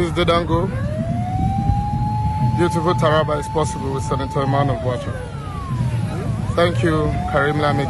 This is Didango. Beautiful Taraba is possible with Senator Emmanuel Water. Thank you, Karim Lamido.